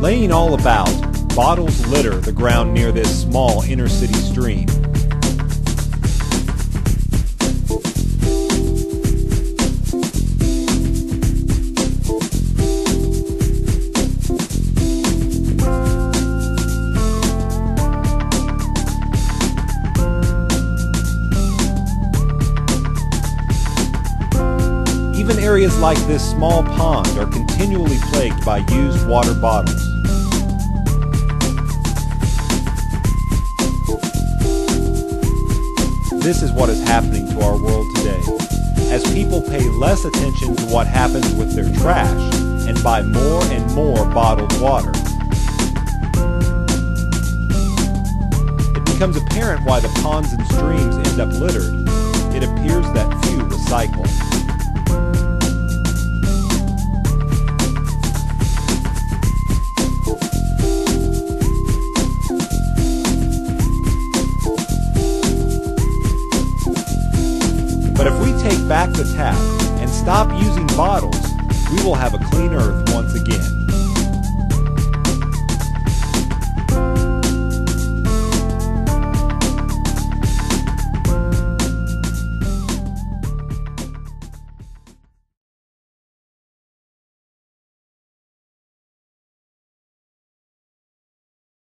Laying all about, bottles litter the ground near this small inner city stream. Even areas like this small pond are continually plagued by used water bottles. This is what is happening to our world today. As people pay less attention to what happens with their trash and buy more and more bottled water. It becomes apparent why the ponds and streams end up littered. It appears that few recycle. If we take back the tap and stop using bottles, we will have a clean earth once again.